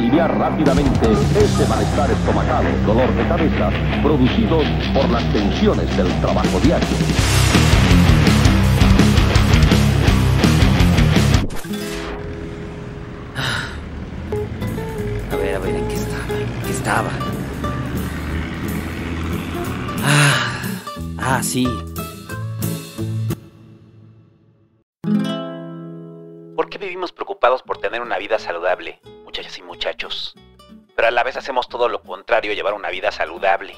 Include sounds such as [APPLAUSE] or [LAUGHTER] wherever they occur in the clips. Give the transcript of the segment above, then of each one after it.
aliviar rápidamente ese malestar estomacal, dolor de cabeza, producidos por las tensiones del trabajo diario. A ver, a ver, ¿en qué estaba? ¿En qué estaba? Ah, ah, sí. Contrario, llevar una vida saludable.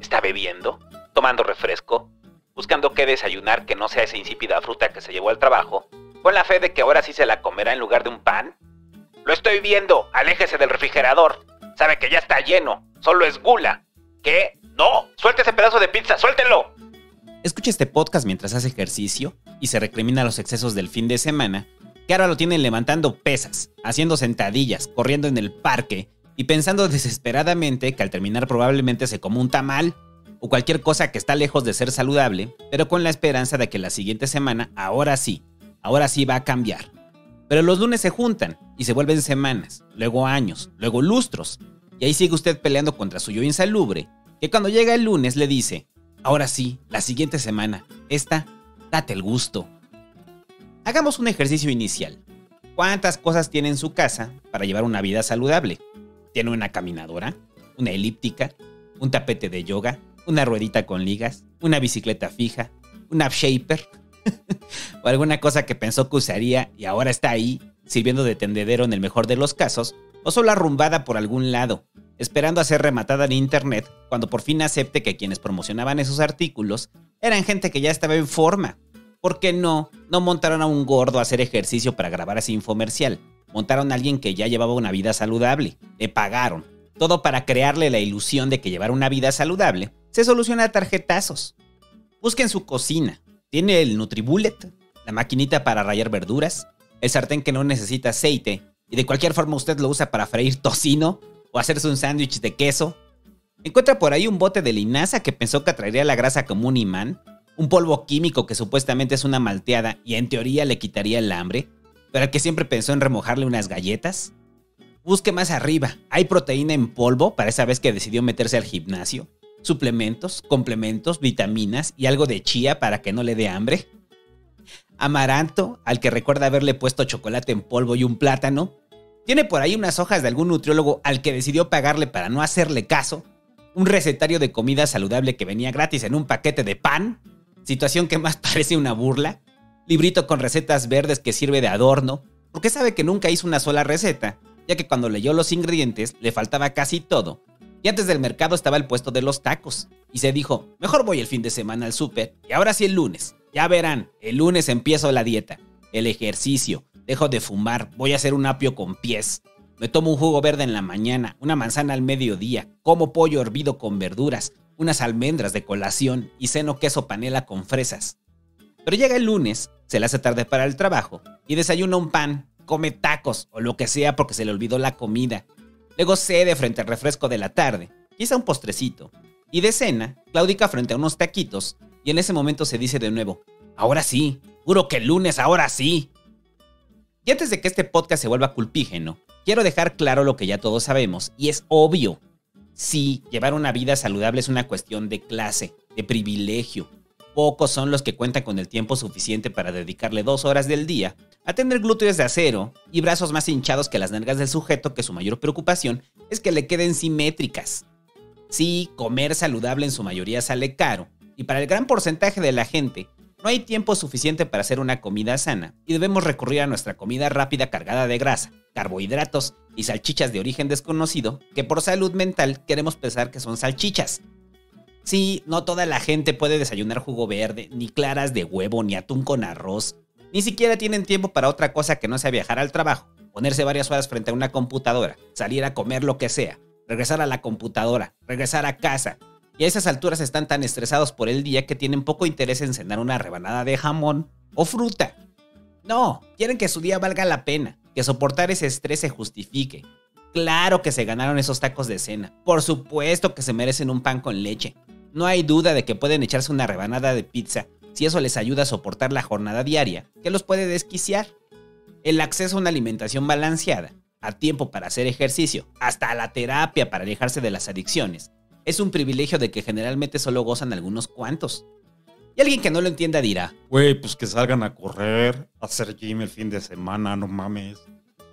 ¿Está bebiendo? ¿Tomando refresco? ¿Buscando qué desayunar que no sea esa insípida fruta que se llevó al trabajo? ¿Con la fe de que ahora sí se la comerá en lugar de un pan? Lo estoy viendo. Aléjese del refrigerador. Sabe que ya está lleno. Solo es gula. ¿Qué? No. Suelte ese pedazo de pizza. Suéltelo. Escucha este podcast mientras hace ejercicio y se recrimina los excesos del fin de semana, que ahora lo tienen levantando pesas, haciendo sentadillas, corriendo en el parque y pensando desesperadamente que al terminar probablemente se come un tamal o cualquier cosa que está lejos de ser saludable, pero con la esperanza de que la siguiente semana, ahora sí, ahora sí va a cambiar. Pero los lunes se juntan y se vuelven semanas, luego años, luego lustros. Y ahí sigue usted peleando contra su yo insalubre, que cuando llega el lunes le dice, ahora sí, la siguiente semana, esta, date el gusto. Hagamos un ejercicio inicial. ¿Cuántas cosas tiene en su casa para llevar una vida saludable? ¿Tiene una caminadora? ¿Una elíptica? ¿Un tapete de yoga? ¿Una ruedita con ligas? ¿Una bicicleta fija? ¿Un shaper? [LAUGHS] o alguna cosa que pensó que usaría y ahora está ahí, sirviendo de tendedero en el mejor de los casos, o solo arrumbada por algún lado, esperando a ser rematada en internet cuando por fin acepte que quienes promocionaban esos artículos eran gente que ya estaba en forma. ¿Por qué no? No montaron a un gordo a hacer ejercicio para grabar ese infomercial. Montaron a alguien que ya llevaba una vida saludable. Le pagaron. Todo para crearle la ilusión de que llevar una vida saludable se soluciona a tarjetazos. Busquen su cocina, tiene el NutriBullet, la maquinita para rayar verduras, el sartén que no necesita aceite y de cualquier forma usted lo usa para freír [LAUGHS] tocino o hacerse un sándwich de queso. Encuentra por ahí un bote de linaza que pensó que atraería la grasa como un imán, un polvo químico que supuestamente es una malteada y en teoría le quitaría el hambre, pero al que siempre pensó en remojarle unas galletas. Busque más arriba, hay proteína en polvo para esa vez que decidió meterse al gimnasio suplementos, complementos, vitaminas y algo de chía para que no le dé hambre. Amaranto, al que recuerda haberle puesto chocolate en polvo y un plátano. Tiene por ahí unas hojas de algún nutriólogo al que decidió pagarle para no hacerle caso. Un recetario de comida saludable que venía gratis en un paquete de pan. Situación que más [LAUGHS] parece una burla. Librito con recetas verdes que sirve de adorno, porque sabe que nunca hizo una sola receta, ya que cuando leyó los ingredientes le faltaba casi todo y antes del mercado estaba el puesto de los tacos. Y se dijo, mejor voy el fin de semana al súper y ahora sí el lunes. Ya verán, el lunes empiezo la dieta, el ejercicio, dejo de fumar, voy a hacer un apio con pies. Me tomo un jugo verde en la mañana, una manzana al mediodía, como pollo hervido con verduras, unas almendras de colación y ceno queso panela con fresas. Pero llega el lunes, se le hace tarde para el trabajo y desayuna un pan, come tacos o lo que sea porque se le olvidó la comida Luego cede frente al refresco de la tarde, quizá un postrecito. Y de cena, claudica frente a unos taquitos y en ese momento se dice de nuevo, ahora sí, juro que el lunes, ahora sí. Y antes de que este podcast se vuelva culpígeno, quiero dejar claro lo que ya todos sabemos, y es obvio. Sí, llevar una vida saludable es una cuestión de clase, de privilegio. Pocos son los que cuentan con el tiempo suficiente para dedicarle dos horas del día a tener glúteos de acero y brazos más hinchados que las nalgas del sujeto que su mayor preocupación es que le queden simétricas. Sí, comer saludable en su mayoría sale caro, y para el gran porcentaje de la gente no hay tiempo suficiente para hacer una comida sana y debemos recurrir a nuestra comida rápida cargada de grasa, carbohidratos y salchichas de origen desconocido que por salud mental queremos pensar que son salchichas. Sí, no toda la gente puede desayunar jugo verde, ni claras de huevo, ni atún con arroz, ni siquiera tienen tiempo para otra cosa que no sea viajar al trabajo, ponerse varias horas frente a una computadora, salir a comer lo que sea, regresar a la computadora, regresar a casa. Y a esas alturas están tan estresados por el día que tienen poco interés en cenar una rebanada de jamón o fruta. No, quieren que su día valga la pena, que soportar ese estrés se justifique. Claro que se ganaron esos tacos de cena. Por supuesto que se merecen un pan con leche. No hay duda de que pueden echarse una rebanada de pizza si eso les ayuda a soportar la jornada diaria, que los puede desquiciar. El acceso a una alimentación balanceada a tiempo para hacer ejercicio, hasta la terapia para alejarse de las adicciones, es un privilegio de que generalmente solo gozan algunos cuantos. Y alguien que no lo entienda dirá, Güey, pues que salgan a correr, a hacer gym el fin de semana, no mames.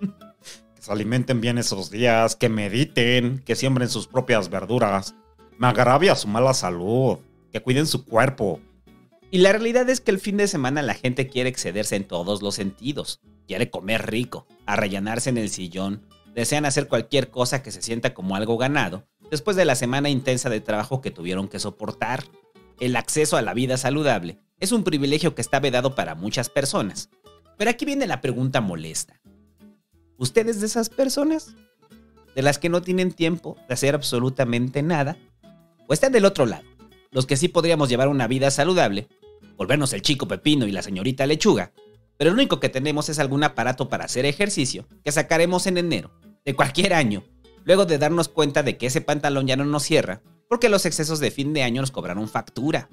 [LAUGHS] que se alimenten bien esos días, que mediten, que siembren sus propias verduras. Me agravia su mala salud, que cuiden su cuerpo. Y la realidad es que el fin de semana la gente quiere excederse en todos los sentidos. Quiere comer rico, arrellanarse en el sillón, desean hacer cualquier cosa que se sienta como algo ganado, después de la semana intensa de trabajo que tuvieron que soportar. El acceso a la vida saludable es un privilegio que está vedado para muchas personas. Pero aquí viene la pregunta molesta. ¿Ustedes de esas personas? ¿De las que no tienen tiempo de hacer absolutamente nada? ¿O están del otro lado? Los que sí podríamos llevar una vida saludable, volvernos el chico pepino y la señorita lechuga, pero lo único que tenemos es algún aparato para hacer ejercicio que sacaremos en enero de cualquier año, luego de darnos cuenta de que ese pantalón ya no nos cierra porque los excesos de fin de año nos cobraron factura.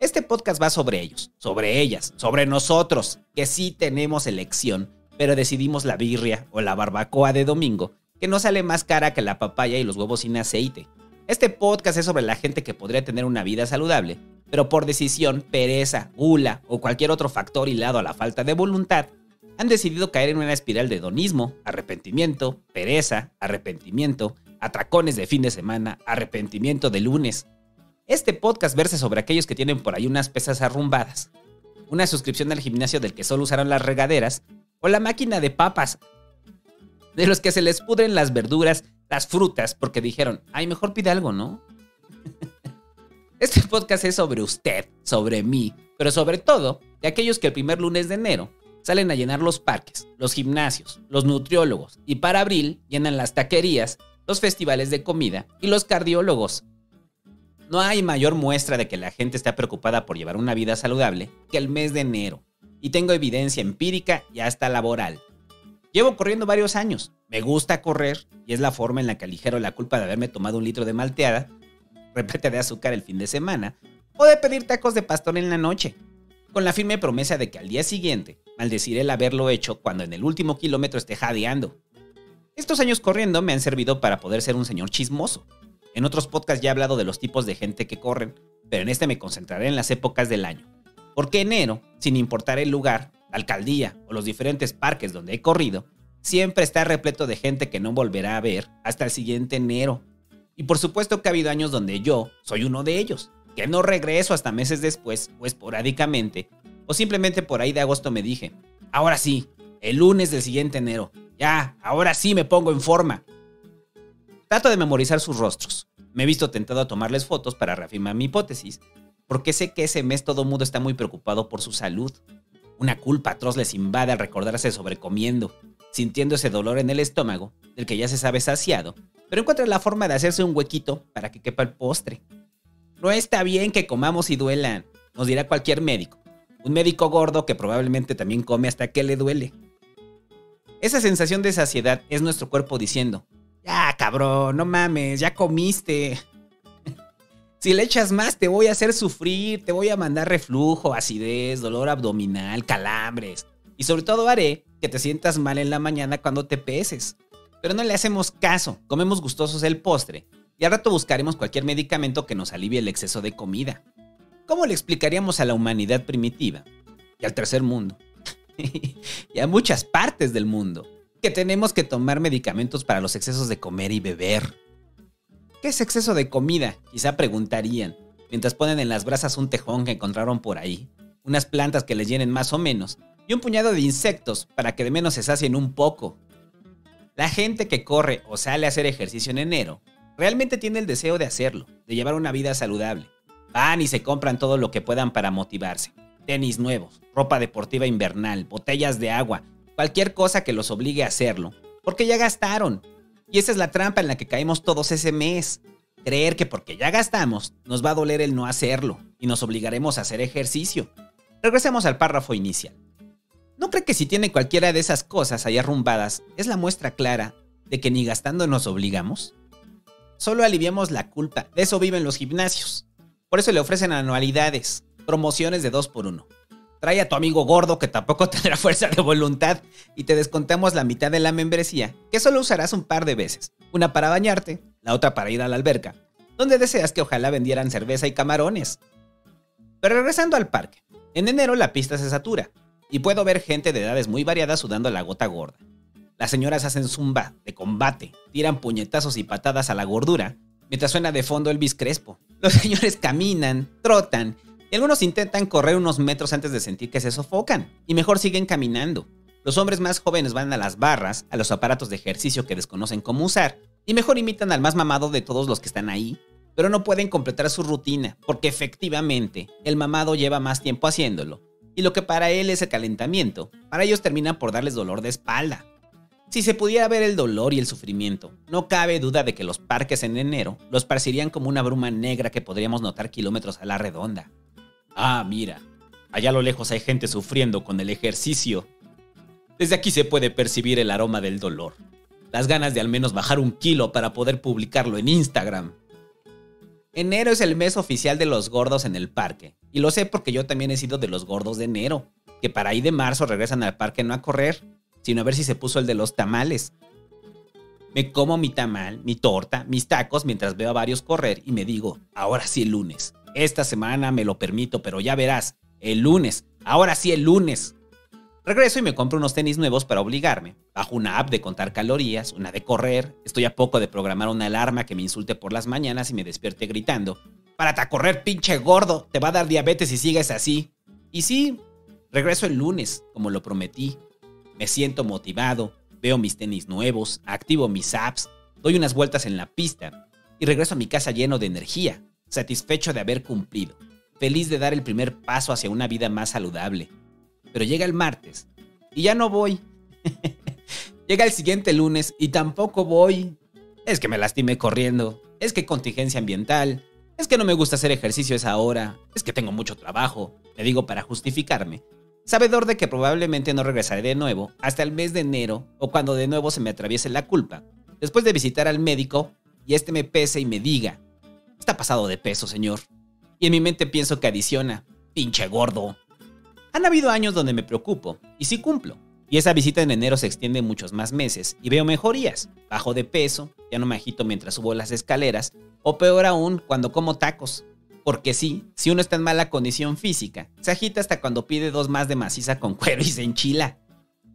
Este podcast va sobre ellos, sobre ellas, sobre nosotros, que sí tenemos elección, pero decidimos la birria o la barbacoa de domingo, que no sale más cara que la papaya y los huevos sin aceite. Este podcast es sobre la gente que podría tener una vida saludable, pero por decisión, pereza, gula o cualquier otro factor hilado a la falta de voluntad, han decidido caer en una espiral de hedonismo, arrepentimiento, pereza, arrepentimiento, atracones de fin de semana, arrepentimiento de lunes. Este podcast verse sobre aquellos que tienen por ahí unas pesas arrumbadas, una suscripción al gimnasio del que solo usaron las regaderas, o la máquina de papas, de los que se les pudren las verduras, las frutas, porque dijeron, ay, mejor pide algo, ¿no? [LAUGHS] Este podcast es sobre usted, sobre mí, pero sobre todo de aquellos que el primer lunes de enero salen a llenar los parques, los gimnasios, los nutriólogos y para abril llenan las taquerías, los festivales de comida y los cardiólogos. No hay mayor muestra de que la gente está preocupada por llevar una vida saludable que el mes de enero, y tengo evidencia empírica y hasta laboral. Llevo corriendo varios años, me gusta correr y es la forma en la que aligero la culpa de haberme tomado un litro de malteada [LAUGHS] repete de azúcar el fin de semana, o de pedir tacos de pastor en la noche, con la firme promesa de que al día siguiente maldeciré el haberlo hecho cuando en el último kilómetro esté jadeando. Estos años corriendo me han servido para poder ser un señor chismoso. En otros podcasts ya he hablado de los tipos de gente que corren, pero en este me concentraré en las épocas del año. Porque enero, sin importar el lugar, la alcaldía o los diferentes parques donde he corrido, siempre está repleto de gente que no volverá a ver hasta el siguiente enero y por supuesto que ha habido años donde yo soy uno de ellos, que no regreso hasta meses después o esporádicamente, o simplemente por ahí de agosto me dije, ahora sí, el lunes del siguiente enero, ya, ahora sí me pongo en forma. Trato de memorizar sus rostros. Me he visto tentado a tomarles fotos para reafirmar mi hipótesis, porque sé que ese mes todo mundo está muy preocupado por su salud. Una culpa atroz les invade al recordarse sobre comiendo, sintiendo ese dolor en el estómago, del que ya se sabe saciado, pero encuentra la forma de hacerse un huequito para que quepa el postre. No está bien que comamos y duelan, nos dirá cualquier médico. Un médico gordo que probablemente también come hasta que le duele. Esa sensación de saciedad es nuestro cuerpo diciendo, ya cabrón, no mames, ya comiste. Si le echas más te voy a hacer sufrir, te voy a mandar reflujo, acidez, dolor abdominal, calambres. Y sobre todo haré que te sientas mal en la mañana cuando te peses. Pero no le hacemos caso, comemos gustosos el postre y al rato buscaremos cualquier medicamento que nos alivie el exceso de comida. ¿Cómo le explicaríamos a la humanidad primitiva y al tercer mundo [LAUGHS] y a muchas partes del mundo que tenemos que tomar medicamentos para los excesos de comer y beber? ¿Qué es exceso de comida? Quizá preguntarían, mientras ponen en las brasas un tejón que encontraron por ahí, unas plantas que les llenen más o menos y un puñado de insectos para que de menos se sacien un poco. La gente que corre o sale a hacer ejercicio en enero realmente tiene el deseo de hacerlo, de llevar una vida saludable. Van y se compran todo lo que puedan para motivarse. Tenis nuevos, ropa deportiva invernal, botellas de agua, cualquier cosa que los obligue a hacerlo, porque ya gastaron. Y esa es la trampa en la que caemos todos ese mes. Creer que porque ya gastamos, nos va a doler el no hacerlo y nos obligaremos a hacer ejercicio. Regresemos al párrafo inicial. ¿No cree que si tiene cualquiera de esas cosas ahí arrumbadas es la muestra clara de que ni gastando nos obligamos? Solo aliviamos la culpa, de eso viven los gimnasios. Por eso le ofrecen anualidades, promociones de 2 por 1 trae a tu amigo gordo que tampoco [LAUGHS] tendrá fuerza de voluntad y te descontamos la mitad de la membresía, que solo usarás un par de veces. Una para bañarte, la otra para ir a la alberca, donde deseas que ojalá vendieran cerveza y camarones. Pero regresando al parque, en enero la pista se satura y puedo ver gente de edades muy variadas sudando la gota gorda. Las señoras hacen zumba de combate, tiran puñetazos y patadas a la gordura, mientras suena de fondo Elvis Crespo. Los señores caminan, trotan y algunos intentan correr unos metros antes de sentir que se sofocan, y mejor siguen caminando. Los hombres más jóvenes van a las barras, a los aparatos de ejercicio que desconocen cómo usar, y mejor imitan al más mamado de todos los que están ahí, pero no pueden completar su rutina, porque efectivamente el mamado lleva más tiempo haciéndolo, y lo que para él es el calentamiento, para ellos termina por darles dolor de espalda. Si se pudiera ver el dolor y el sufrimiento, no cabe duda de que los parques en enero los parecerían como una bruma negra que podríamos notar kilómetros a la redonda. Ah, mira, allá a lo lejos hay gente sufriendo con el ejercicio. Desde aquí se puede percibir el aroma del dolor. Las ganas de al menos bajar un kilo para poder publicarlo en Instagram. Enero es el mes oficial de los gordos en el parque. Y lo sé porque yo también he sido de los gordos de enero. Que para ahí de marzo regresan al parque no a correr, sino a ver si se puso el de los tamales. Me como mi tamal, mi torta, mis tacos mientras veo a varios correr y me digo, ahora sí el lunes. Esta semana me lo permito, pero ya verás, el lunes, ahora sí el lunes. Regreso y me compro unos tenis nuevos para obligarme. Bajo una app de contar calorías, una de correr. Estoy a poco de programar una alarma que me insulte por las mañanas y me despierte gritando. Párate a correr, pinche gordo. Te va a dar diabetes si sigues así. Y sí, regreso el lunes, como lo prometí. Me siento motivado, veo mis tenis nuevos, activo mis apps, doy unas vueltas en la pista y regreso a mi casa lleno de energía, satisfecho de haber cumplido, feliz de dar el primer paso hacia una vida más saludable. Pero llega el martes y ya no voy. [LAUGHS] llega el siguiente lunes y tampoco voy. Es que me lastimé corriendo, es que contingencia ambiental, es que no me gusta hacer ejercicio esa hora, es que tengo mucho trabajo, le digo para justificarme, sabedor de que probablemente no regresaré de nuevo hasta el mes de enero o cuando de nuevo se me atraviese la culpa, después de visitar al médico y este me pese y me diga, Está pasado de peso, señor. Y en mi mente pienso que adiciona, pinche gordo. Han habido años donde me preocupo, y sí cumplo. Y esa visita en enero se extiende muchos más meses, y veo mejorías. Bajo de peso, ya no me agito mientras subo las escaleras, o peor aún, cuando como tacos. Porque sí, si uno está en mala condición física, se agita hasta cuando pide dos más de maciza con cuero y se enchila.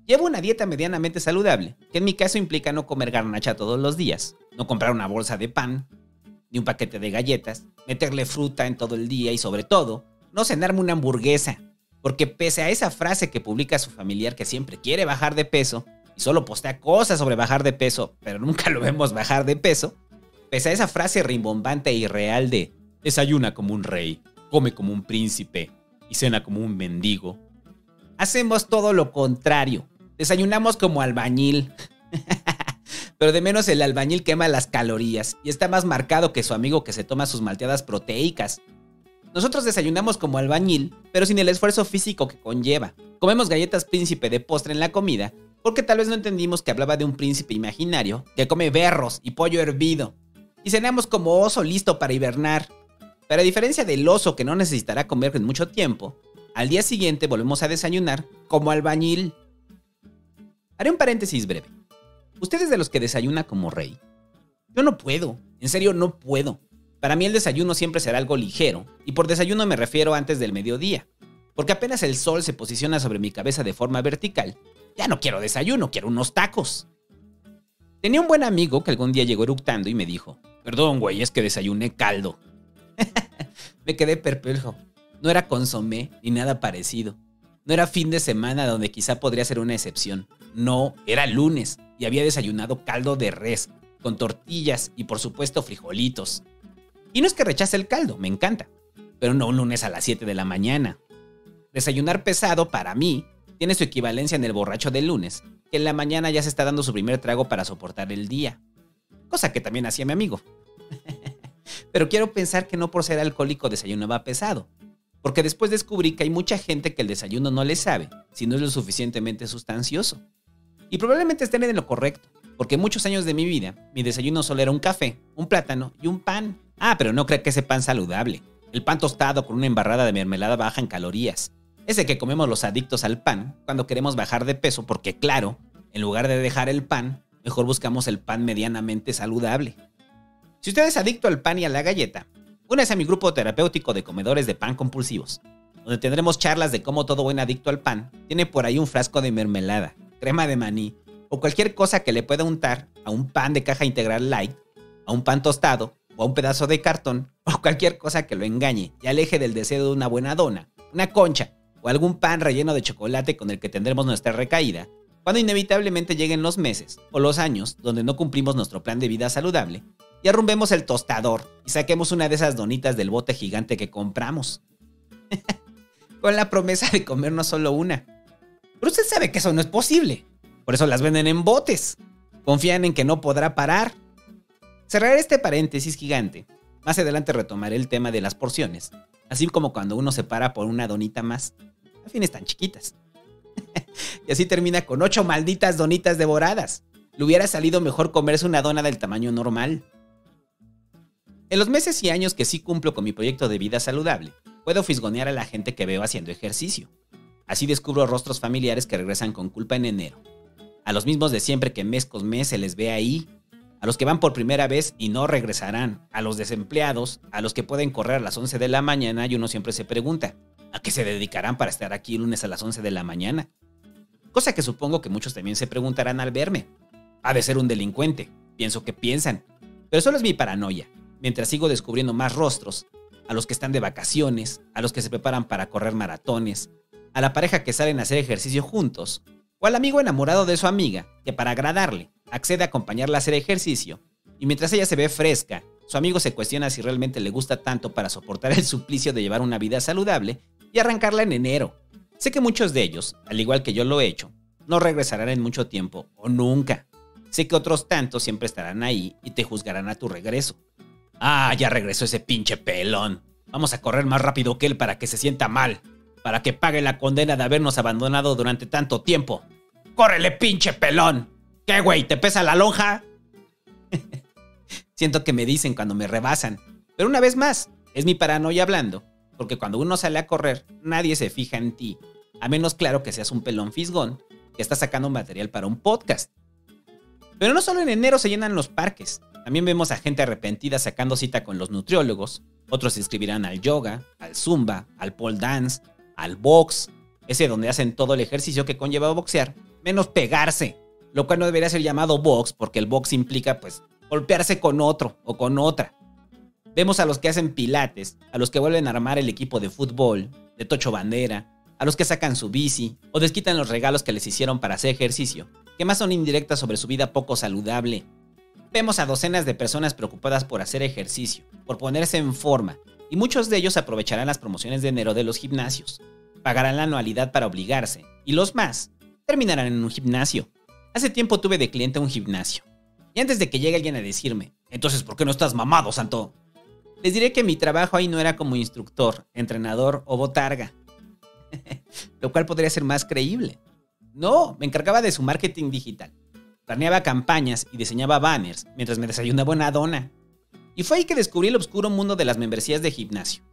Llevo una dieta medianamente saludable, que en mi caso implica no comer garnacha todos los días, no comprar una bolsa de pan, ni un paquete de galletas, meterle fruta en todo el día y sobre todo, no cenarme una hamburguesa. Porque pese a esa frase que publica su familiar que siempre quiere bajar de peso y solo postea cosas sobre bajar de peso, pero nunca lo vemos bajar de peso, pese a esa frase rimbombante e irreal de desayuna como un rey, come como un príncipe y cena como un mendigo, hacemos todo lo contrario. Desayunamos como albañil. [LAUGHS] pero de menos el albañil quema las calorías y está más marcado que su amigo que se toma sus malteadas proteicas. Nosotros desayunamos como albañil, pero sin el esfuerzo físico que conlleva. Comemos galletas príncipe de postre en la comida, porque tal vez no entendimos que hablaba de un príncipe imaginario que come berros y pollo hervido. Y cenamos como oso listo para hibernar. Pero a diferencia del oso que no necesitará comer en mucho tiempo, al día siguiente volvemos a desayunar como albañil. Haré un paréntesis breve. ¿Ustedes de los que desayuna como rey? Yo no puedo, en serio no puedo. Para mí el desayuno siempre será algo ligero, y por desayuno me refiero antes del mediodía, porque apenas el sol se posiciona sobre mi cabeza de forma vertical, ya no quiero desayuno, quiero unos tacos. Tenía un buen amigo que algún día llegó eructando y me dijo, perdón güey, es que desayuné caldo. [LAUGHS] me quedé perplejo. No era consomé ni nada parecido. No era fin de semana donde quizá podría ser una excepción. No, era lunes y había desayunado caldo de res, con tortillas y por supuesto frijolitos. Y no es que rechace el caldo, me encanta, pero no un lunes a las 7 de la mañana. Desayunar pesado para mí tiene su equivalencia en el borracho del lunes, que en la mañana ya se está dando su primer trago para soportar el día. Cosa que también hacía mi amigo. [LAUGHS] pero quiero pensar que no por ser alcohólico desayunaba pesado, porque después descubrí que hay mucha gente que el desayuno no le sabe si no es lo suficientemente sustancioso. Y probablemente estén en lo correcto, porque muchos años de mi vida, mi desayuno solo era un café, un plátano y un pan. Ah, pero no crea que ese pan saludable. El pan tostado con una embarrada de mermelada baja en calorías. Ese que comemos los adictos al pan cuando queremos bajar de peso porque claro, en lugar de dejar el pan, mejor buscamos el pan medianamente saludable. Si usted es adicto al pan y a la galleta, únese a mi grupo terapéutico de comedores de pan compulsivos, donde tendremos charlas de cómo todo buen adicto al pan tiene por ahí un frasco de mermelada, crema de maní o cualquier cosa que le pueda untar a un pan de caja integral light, a un pan tostado o a un pedazo de cartón [LAUGHS] o cualquier cosa que lo engañe y aleje del deseo de una buena dona, una concha o algún pan relleno de chocolate con el que tendremos nuestra recaída, cuando inevitablemente lleguen los meses o los años donde no cumplimos nuestro plan de vida saludable y arrumbemos el tostador y saquemos una de esas donitas del bote gigante que compramos. [LAUGHS] con la promesa de comernos solo una. Pero usted sabe que eso no es posible. Por eso las venden en botes. Confían en que no podrá parar. Cerraré este paréntesis gigante. Más adelante retomaré el tema de las porciones, así como cuando uno se para por una donita más. A fin están chiquitas. [LAUGHS] y así termina con ocho malditas donitas devoradas. Le hubiera salido mejor comerse una dona del tamaño normal. En los meses y años que sí cumplo con mi proyecto de vida saludable, puedo fisgonear a la gente que veo haciendo ejercicio. Así descubro rostros familiares que regresan con culpa en enero. A los mismos de siempre que mes con mes se les ve ahí. A los que van por primera vez y no regresarán. A los desempleados. A los que pueden correr a las 11 de la mañana y uno siempre se pregunta, ¿a qué se dedicarán para estar aquí lunes a las 11 de la mañana? Cosa que supongo que muchos también se preguntarán al verme. Ha de ser un delincuente. Pienso que piensan. Pero solo es mi paranoia mientras sigo descubriendo más rostros, a los que están de vacaciones, a los que se preparan para correr maratones, a la pareja que salen a hacer ejercicio juntos, o al amigo enamorado de su amiga, que para agradarle, accede a acompañarla a hacer ejercicio, y mientras ella se ve fresca, su amigo se cuestiona si realmente le gusta tanto para soportar el suplicio de llevar una vida saludable y arrancarla en enero. Sé que muchos de ellos, al igual que yo lo he hecho, no regresarán en mucho tiempo o nunca. Sé que otros tantos siempre estarán ahí y te juzgarán a tu regreso. Ah, ya regresó ese pinche pelón. Vamos a correr más rápido que él para que se sienta mal. Para que pague la condena de habernos abandonado durante tanto tiempo. ¡Córrele, pinche pelón! ¿Qué, güey? ¿Te pesa la lonja? [LAUGHS] Siento que me dicen cuando me rebasan. Pero una vez más, es mi paranoia hablando. Porque cuando uno sale a correr, nadie se fija en ti. A menos claro que seas un pelón fisgón que está sacando material para un podcast. Pero no solo en enero se llenan los parques. También vemos a gente arrepentida sacando cita con los nutriólogos. Otros se inscribirán al yoga, al zumba, al pole dance, al box, ese donde hacen todo el ejercicio que conlleva boxear, menos pegarse, lo cual no debería ser llamado box porque el box implica pues golpearse con otro o con otra. Vemos a los que hacen pilates, a los que vuelven a armar el equipo de fútbol, de tocho bandera, a los que sacan su bici o desquitan los regalos que les hicieron para hacer ejercicio, que más son indirectas sobre su vida poco saludable Vemos a docenas de personas preocupadas por hacer ejercicio, por ponerse en forma, y muchos de ellos aprovecharán las promociones de enero de los gimnasios, pagarán la anualidad para obligarse, y los más terminarán en un gimnasio. Hace tiempo tuve de cliente un gimnasio, y antes de que llegue alguien a decirme, entonces, ¿por qué no estás mamado, santo? Les diré que mi trabajo ahí no era como instructor, entrenador o botarga, [LAUGHS] lo cual podría ser más creíble. No, me encargaba de su marketing digital planeaba campañas y diseñaba banners mientras me desayunaba una dona. Y fue ahí que descubrí el oscuro mundo de las membresías de gimnasio.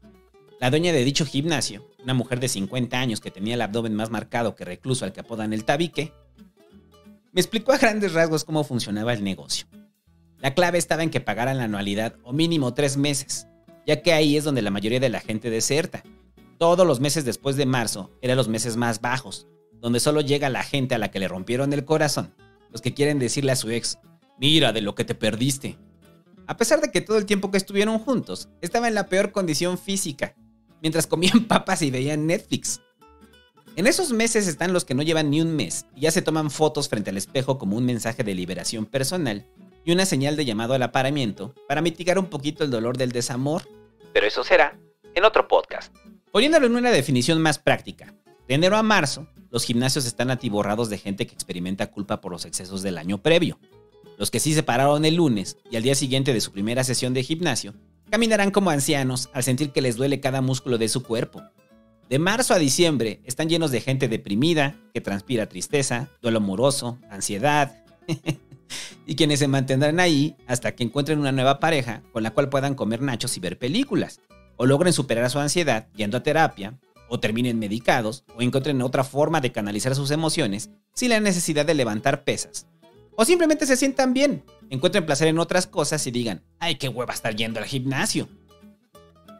La dueña de dicho gimnasio, una mujer de 50 años que tenía el abdomen más marcado que recluso al que apodan el tabique, me explicó a grandes rasgos cómo funcionaba el negocio. La clave estaba en que pagaran la anualidad o mínimo tres meses, ya que ahí es donde la mayoría de la gente deserta. Todos los meses después de marzo eran los meses más bajos, donde solo llega la gente a la que le rompieron el corazón los que quieren decirle a su ex, mira de lo que te perdiste. A pesar de que todo el tiempo que estuvieron juntos, estaba en la peor condición física, mientras comían [LAUGHS] papas y veían Netflix. En esos meses están los que no llevan ni un mes y ya se toman fotos frente al espejo como un mensaje de liberación personal y una señal de llamado al aparamiento para mitigar un poquito el dolor del desamor. Pero eso será en otro podcast. Poniéndolo en una definición más práctica, de enero a marzo, los gimnasios están atiborrados de gente que experimenta culpa por los excesos del año previo. Los que sí se pararon el lunes y al día siguiente de su primera sesión de gimnasio, caminarán como ancianos al sentir que les duele cada músculo de su cuerpo. De marzo a diciembre están llenos de gente deprimida, que transpira tristeza, duelo amoroso, ansiedad, [LAUGHS] y quienes se mantendrán ahí hasta que encuentren una nueva pareja con la cual puedan comer nachos y ver películas, o logren superar su ansiedad yendo a terapia, o terminen medicados, o encuentren otra forma de canalizar sus emociones sin la necesidad de levantar pesas. O simplemente se sientan bien, encuentren placer en otras cosas y digan, ay, qué hueva estar yendo al gimnasio.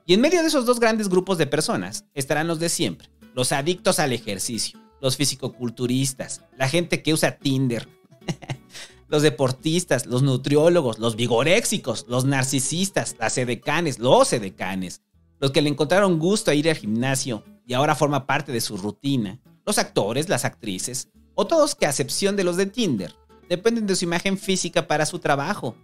Y en medio de esos dos grandes grupos de personas estarán los de siempre, los adictos al ejercicio, los fisicoculturistas, la gente que usa Tinder, [LAUGHS] los deportistas, los nutriólogos, los vigoréxicos, los narcisistas, las edecanes, los edecanes, los que le encontraron gusto a ir al gimnasio y ahora forma parte de su rutina, los actores, las actrices, o todos que a excepción de los de Tinder, dependen de su imagen física para su trabajo.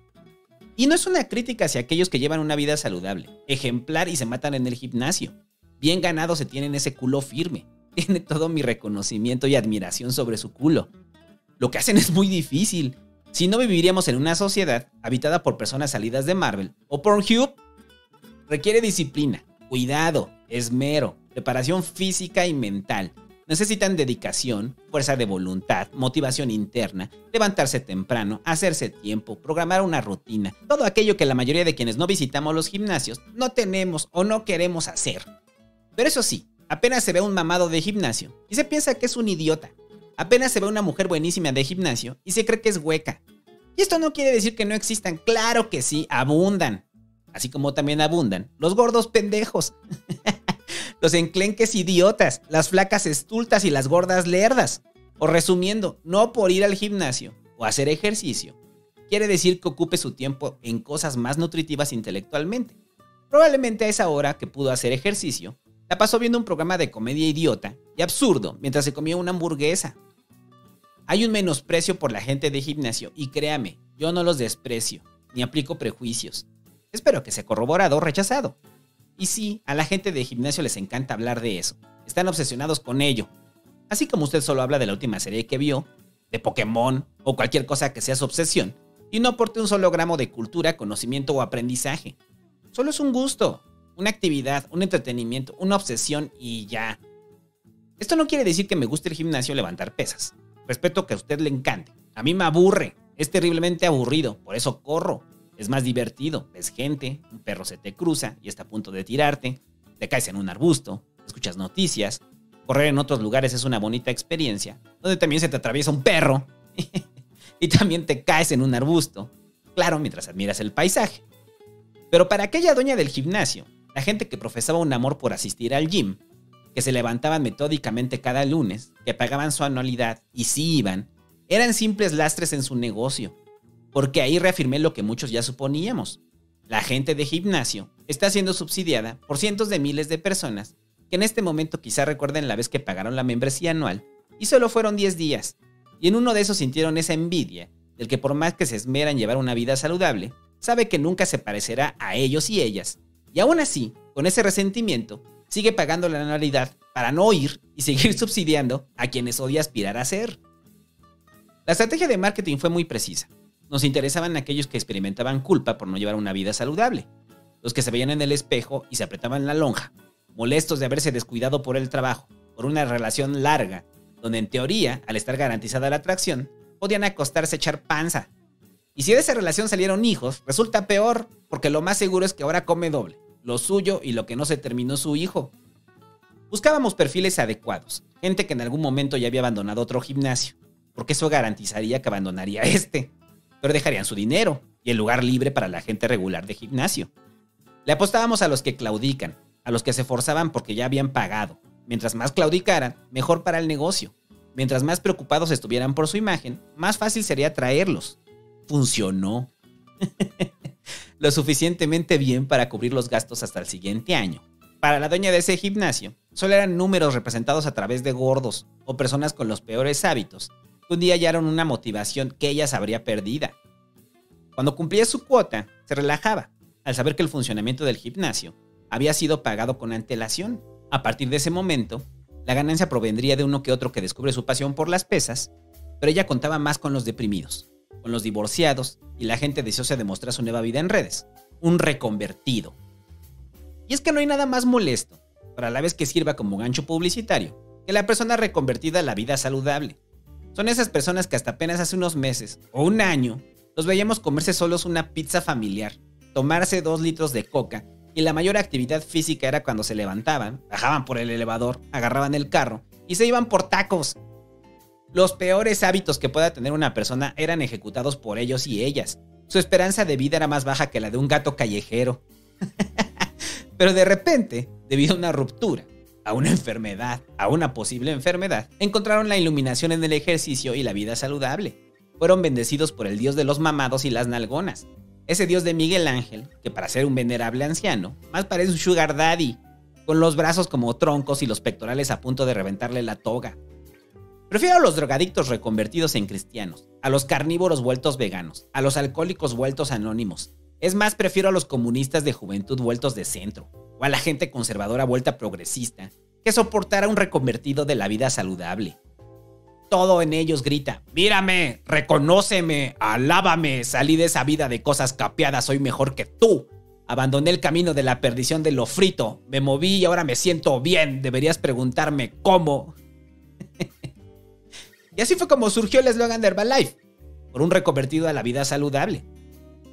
Y no es una crítica hacia aquellos que llevan una vida saludable, ejemplar y se matan en el gimnasio. Bien ganado se tienen ese culo firme. [LAUGHS] Tiene todo mi reconocimiento y admiración sobre su culo. Lo que hacen es muy difícil. Si no viviríamos en una sociedad habitada por personas salidas de Marvel o Pornhub, requiere disciplina, cuidado, esmero, preparación física y mental. Necesitan dedicación, fuerza de voluntad, motivación interna, levantarse temprano, hacerse tiempo, programar una rutina, todo aquello que la mayoría de quienes no visitamos los gimnasios no tenemos o no queremos hacer. Pero eso sí, apenas se ve un mamado de gimnasio y se piensa que es un idiota. Apenas se ve una mujer buenísima de gimnasio y se cree que es hueca. Y esto no quiere decir que no existan, claro que sí, abundan así como también abundan los gordos pendejos, [LAUGHS] los enclenques idiotas, las flacas estultas y las gordas lerdas. O resumiendo, no por ir al gimnasio o hacer ejercicio, quiere decir que ocupe su tiempo en cosas más nutritivas intelectualmente. Probablemente a esa hora que pudo hacer ejercicio, la pasó viendo un programa de comedia idiota y absurdo mientras se comía una hamburguesa. Hay un menosprecio por la gente de gimnasio y créame, yo no los desprecio, ni aplico prejuicios. Espero que sea corroborado o rechazado. Y sí, a la gente de gimnasio les encanta hablar de eso. Están obsesionados con ello. Así como usted solo habla de la última serie que vio, de Pokémon o cualquier cosa que sea su obsesión, y no aporte un solo gramo de cultura, conocimiento o aprendizaje. Solo es un gusto, una actividad, un entretenimiento, una obsesión y ya. Esto no quiere decir que me guste el gimnasio levantar pesas. Respeto que a usted le encante. A mí me aburre. Es terriblemente aburrido, por eso corro. Es más divertido, ves gente, un perro se te cruza y está a punto de tirarte, te caes en un arbusto, escuchas noticias, correr en otros lugares es una bonita experiencia, donde también se te atraviesa un perro [LAUGHS] y también te caes en un arbusto, claro, mientras admiras el paisaje. Pero para aquella dueña del gimnasio, la gente que profesaba un amor por asistir al gym, que se levantaban metódicamente cada lunes, que pagaban su anualidad y sí iban, eran simples lastres en su negocio porque ahí reafirmé lo que muchos ya suponíamos. La gente de gimnasio está siendo subsidiada por cientos de miles de personas que en este momento quizá recuerden la vez que pagaron la membresía anual y solo fueron 10 días. Y en uno de esos sintieron esa envidia del que por más que se esmeran llevar una vida saludable, sabe que nunca se parecerá a ellos y ellas. Y aún así, con ese resentimiento, sigue pagando la anualidad para no ir y seguir [LAUGHS] subsidiando a quienes odia aspirar a ser. La estrategia de marketing fue muy precisa. Nos interesaban aquellos que experimentaban culpa por no llevar una vida saludable, los que se veían en el espejo y se apretaban la lonja, molestos de haberse descuidado por el trabajo, por una relación larga, donde en teoría, al estar garantizada la atracción, podían acostarse a echar panza. Y si de esa relación salieron hijos, resulta peor, porque lo más seguro es que ahora come doble, lo suyo y lo que no se terminó su hijo. Buscábamos perfiles adecuados, gente que en algún momento ya había abandonado otro gimnasio, porque eso garantizaría que abandonaría este pero dejarían su dinero y el lugar libre para la gente regular de gimnasio. Le apostábamos a los que claudican, a los que se forzaban porque ya habían pagado. Mientras más claudicaran, mejor para el negocio. Mientras más preocupados estuvieran por su imagen, más fácil sería traerlos. Funcionó. [LAUGHS] Lo suficientemente bien para cubrir los gastos hasta el siguiente año. Para la dueña de ese gimnasio, solo eran números representados a través de gordos o personas con los peores hábitos un día hallaron una motivación que ella sabría perdida. Cuando cumplía su cuota, se relajaba al saber que el funcionamiento del gimnasio había sido pagado con antelación. A partir de ese momento, la ganancia provendría de uno que otro que descubre su pasión por las pesas, pero ella contaba más con los deprimidos, con los divorciados y la gente deseosa de mostrar su nueva vida en redes, un reconvertido. Y es que no hay nada más molesto, para la vez que sirva como gancho publicitario, que la persona reconvertida a la vida saludable. Son esas personas que hasta apenas hace unos meses o un año los veíamos comerse solos una pizza familiar, tomarse dos litros de coca y la mayor actividad física era cuando se levantaban, bajaban por el elevador, agarraban el carro y se iban por tacos. Los peores hábitos que pueda tener una persona eran ejecutados por ellos y ellas. Su esperanza de vida era más baja que la de un gato callejero. [LAUGHS] Pero de repente, debido a una ruptura, a una enfermedad, a una posible enfermedad, encontraron la iluminación en el ejercicio y la vida saludable. Fueron bendecidos por el dios de los mamados y las nalgonas. Ese dios de Miguel Ángel, que para ser un venerable anciano, más parece un sugar daddy, con los brazos como troncos y los pectorales a punto de reventarle la toga. Prefiero a los drogadictos reconvertidos en cristianos, a los carnívoros vueltos veganos, a los alcohólicos vueltos anónimos. Es más, prefiero a los comunistas de juventud vueltos de centro, o a la gente conservadora vuelta progresista, que soportar a un reconvertido de la vida saludable. Todo en ellos grita, mírame, reconóceme, alábame, salí de esa vida de cosas capeadas, soy mejor que tú. Abandoné el camino de la perdición de lo frito, me moví y ahora me siento bien, deberías preguntarme cómo. [LAUGHS] Y así fue como surgió el eslogan de Herbalife, por un reconvertido a la vida saludable.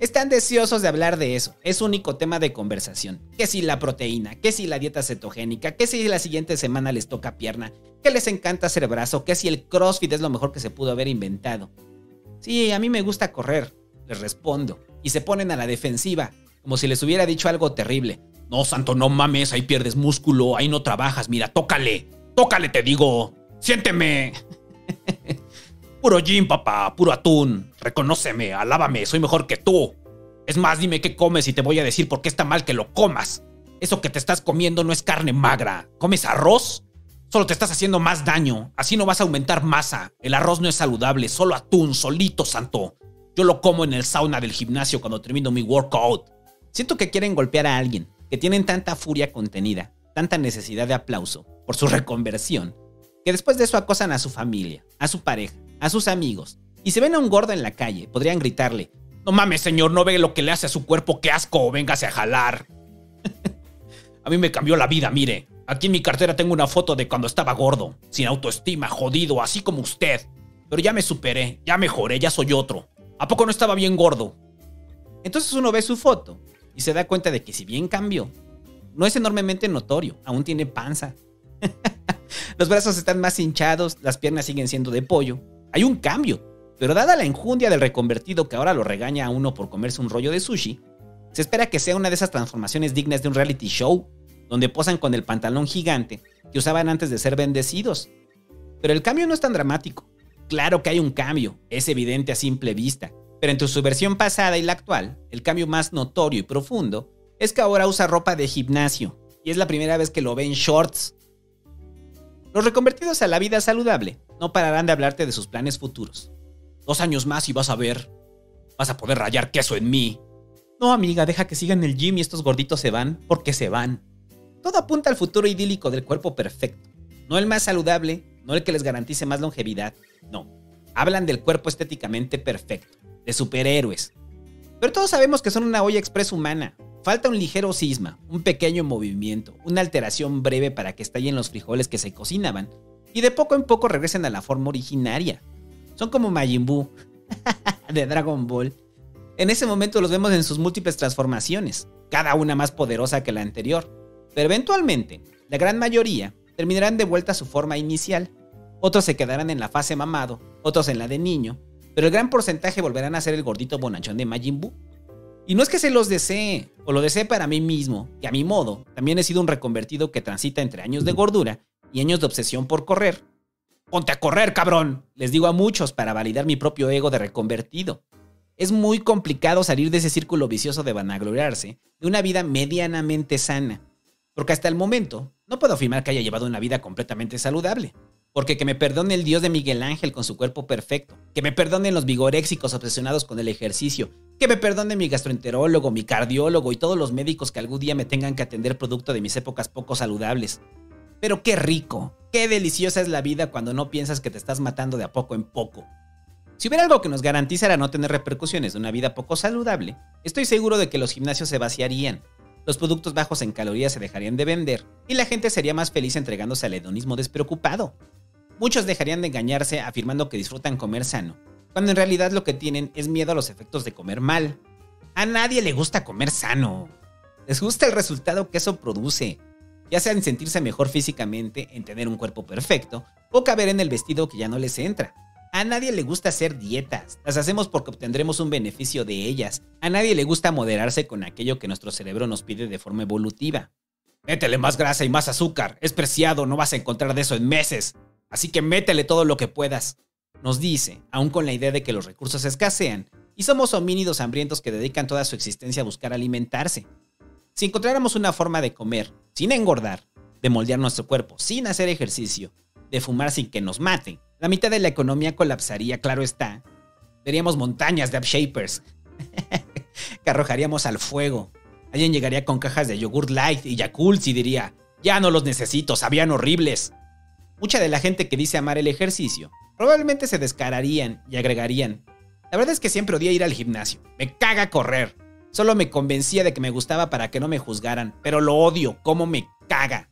Están deseosos de hablar de eso, es único tema de conversación. Que si la proteína, que si la dieta cetogénica, que si la siguiente semana les toca pierna, que les encanta hacer brazo, que si el CrossFit es lo mejor que se pudo haber inventado. Sí, a mí me gusta correr, les respondo, y se ponen a la defensiva, como si les hubiera dicho algo terrible. No, santo, no mames, ahí pierdes músculo, ahí no trabajas, mira, tócale, tócale, te digo, siénteme. [LAUGHS] puro gin, papá, puro atún. Reconóceme, alábame, soy mejor que tú. Es más, dime qué comes y te voy a decir por qué está mal que lo comas. Eso que te estás comiendo no es carne magra. ¿Comes arroz? Solo te estás haciendo más daño. Así no vas a aumentar masa. El arroz no es saludable, solo atún, solito, santo. Yo lo como en el sauna del gimnasio cuando termino mi workout. Siento que quieren golpear a alguien, que tienen tanta furia contenida, tanta necesidad de aplauso por su reconversión, que después de eso acosan a su familia, a su pareja, a sus amigos, y se ven a un gordo en la calle, podrían gritarle, no mames señor, no ve lo que le hace a su cuerpo, qué asco, véngase a jalar. [LAUGHS] a mí me cambió la vida, mire. Aquí en mi cartera tengo una foto de cuando estaba gordo, sin autoestima, jodido, así como usted. Pero ya me superé, ya mejoré, ya soy otro. ¿A poco no estaba bien gordo? Entonces uno ve su foto y se da cuenta de que si bien cambió, no es enormemente notorio, aún tiene panza. [LAUGHS] Los brazos están más hinchados, las piernas siguen siendo de pollo. Hay un cambio, pero dada la enjundia del reconvertido que ahora lo regaña a uno por comerse un rollo de sushi, se espera que sea una de esas transformaciones dignas de un reality show, donde posan con el pantalón gigante que usaban antes de ser bendecidos. Pero el cambio no es tan dramático. Claro que hay un cambio, es evidente a simple vista, pero entre su versión pasada y la actual, el cambio más notorio y profundo es que ahora usa ropa de gimnasio, y es la primera vez que lo ve en shorts, los reconvertidos a la vida saludable no pararán de hablarte de sus planes futuros. Dos años más y vas a ver. Vas a poder rayar queso en mí. No, amiga, deja que sigan el gym y estos gorditos se van porque se van. Todo apunta al futuro idílico del cuerpo perfecto. No el más saludable, no el que les garantice más longevidad. No. Hablan del cuerpo estéticamente perfecto, de superhéroes. Pero todos sabemos que son una olla express humana, Falta un ligero cisma, un pequeño movimiento, una alteración breve para que estallen los frijoles que se cocinaban y de poco en poco regresen a la forma originaria. Son como Majin Buu [LAUGHS] de Dragon Ball. En ese momento los vemos en sus múltiples transformaciones, cada una más poderosa que la anterior, pero eventualmente, la gran mayoría terminarán de vuelta a su forma inicial. Otros se quedarán en la fase mamado, otros en la de niño, pero el gran porcentaje volverán a ser el gordito bonachón de Majin Buu y no es que se los desee, o lo desee para mí mismo, que a mi modo, también he sido un reconvertido que transita entre años de gordura y años de obsesión por correr. Ponte a correr, cabrón, les digo a muchos para validar mi propio ego de reconvertido. Es muy complicado salir de ese círculo vicioso de vanagloriarse de una vida medianamente sana, porque hasta el momento no puedo afirmar que haya llevado una vida completamente saludable. Porque que me perdone el Dios de Miguel Ángel con su cuerpo perfecto, que me perdonen los vigoréxicos obsesionados con el ejercicio, que me perdone mi gastroenterólogo, mi cardiólogo y todos los médicos que algún día me tengan que atender producto de mis épocas poco saludables. Pero qué rico, qué deliciosa es la vida cuando no piensas que te estás matando de a poco en poco. Si hubiera algo que nos garantizara no tener repercusiones de una vida poco saludable, estoy seguro de que los gimnasios se vaciarían, los productos bajos en calorías se dejarían de vender y la gente sería más feliz entregándose al hedonismo despreocupado. Muchos dejarían de engañarse afirmando que disfrutan comer sano, cuando en realidad lo que tienen es miedo a los efectos de comer mal. A nadie le gusta comer sano. Les gusta el resultado que eso produce, ya sea en sentirse mejor físicamente, en tener un cuerpo perfecto, o caber en el vestido que ya no les entra. A nadie le gusta hacer dietas, las hacemos porque obtendremos un beneficio de ellas. A nadie le gusta moderarse con aquello que nuestro cerebro nos pide de forma evolutiva. Métele más grasa y más azúcar, es preciado, no vas a encontrar de eso en meses. Así que métele todo lo que puedas. Nos dice, aún con la idea de que los recursos escasean, y somos homínidos hambrientos que dedican toda su existencia a buscar alimentarse. Si encontráramos una forma de comer sin engordar, de moldear nuestro cuerpo sin hacer ejercicio, de fumar sin que nos maten, la mitad de la economía colapsaría, claro está. Veríamos montañas de upshapers [LAUGHS] que arrojaríamos al fuego. Alguien llegaría con cajas de yogurt light y Yakult y diría, ya no los necesito, sabían horribles. Mucha de la gente que dice amar el ejercicio probablemente se descararían y agregarían, la verdad es que siempre odié ir al gimnasio, me caga correr. Solo me convencía de que me gustaba para que no me juzgaran, pero lo odio, cómo me caga.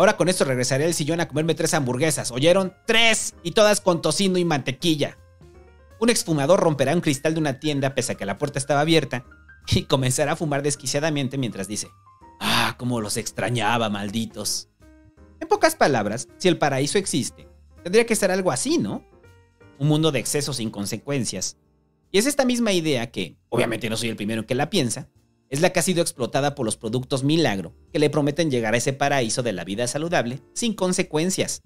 Ahora con esto regresaré al sillón a comerme tres hamburguesas. ¿Oyeron? ¡Tres! Y todas con tocino y mantequilla. Un exfumador romperá un cristal de una tienda pese a que la puerta estaba abierta y comenzará a fumar desquiciadamente mientras dice, ¡Ah, cómo los extrañaba, malditos! En pocas palabras, si el paraíso existe, tendría que ser algo así, ¿no? Un mundo de excesos sin consecuencias. Y es esta misma idea que, obviamente no soy el primero que la piensa, es la que ha sido explotada por los productos milagro, que le prometen llegar a ese paraíso de la vida saludable sin consecuencias.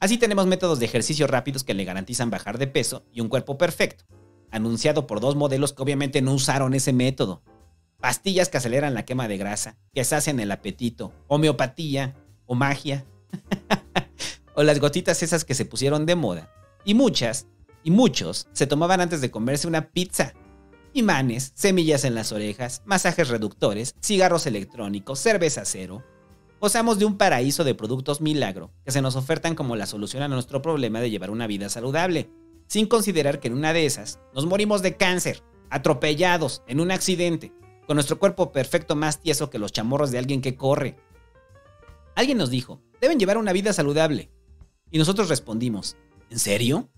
Así tenemos métodos de ejercicio rápidos que le garantizan bajar de peso y un cuerpo perfecto, anunciado por dos modelos que obviamente no usaron ese método. Pastillas que aceleran la quema de grasa, que sacian el apetito, homeopatía o magia. [LAUGHS] o las gotitas esas que se pusieron de moda. Y muchas, y muchos, se tomaban antes de comerse una pizza imanes, semillas en las orejas, masajes reductores, cigarros electrónicos, cerveza cero. Gozamos de un paraíso de productos milagro que se nos ofertan como la solución a nuestro problema de llevar una vida saludable, sin considerar que en una de esas nos morimos de cáncer, atropellados, en un accidente, con nuestro cuerpo perfecto más tieso que los chamorros de alguien que corre. Alguien nos dijo, deben llevar una vida saludable. Y nosotros respondimos, ¿en serio?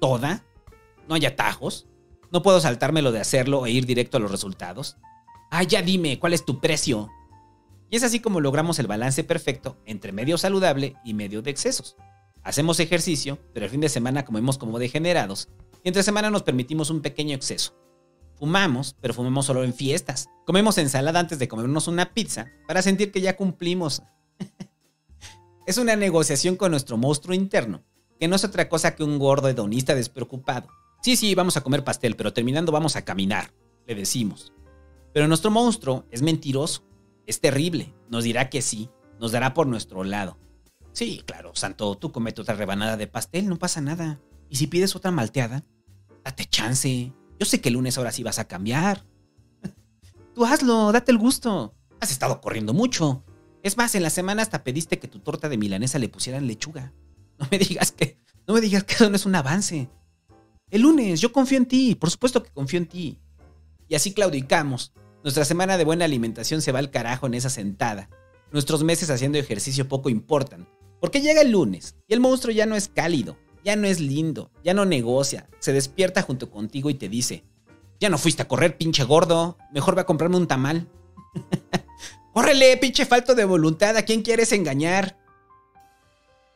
¿Toda? ¿No hay atajos? ¿No puedo saltármelo de hacerlo e ir directo a los resultados? Ah, ya dime, ¿cuál es tu precio? Y es así como logramos el balance perfecto entre medio saludable y medio de excesos. Hacemos ejercicio, pero el fin de semana comemos como degenerados, y entre semana nos permitimos un pequeño exceso. Fumamos, pero fumemos solo en fiestas. Comemos ensalada antes de comernos una pizza para sentir que ya cumplimos. [LAUGHS] es una negociación con nuestro monstruo interno, que no es otra cosa que un gordo hedonista despreocupado, Sí, sí, vamos a comer pastel, pero terminando vamos a caminar, le decimos. Pero nuestro monstruo es mentiroso, es terrible, nos dirá que sí, nos dará por nuestro lado. Sí, claro, Santo, tú comete otra rebanada de pastel, no pasa nada. Y si pides otra malteada, date chance. Yo sé que el lunes ahora sí vas a cambiar. [LAUGHS] Tú hazlo, date el gusto. Has estado corriendo mucho. Es más, en la semana hasta pediste que tu torta de milanesa le pusieran lechuga. No me digas que, no me digas que eso no es un avance. El lunes, yo confío en ti, por supuesto que confío en ti. Y así claudicamos. Nuestra semana de buena alimentación se va al carajo en esa sentada. Nuestros meses haciendo ejercicio poco importan. Porque llega el lunes y el monstruo ya no es cálido, ya no es lindo, ya no negocia, se despierta junto contigo y te dice, ya no fuiste a correr, pinche gordo, mejor va a comprarme un tamal. [LAUGHS] ¡Córrele, pinche falto de voluntad! ¿A quién quieres engañar?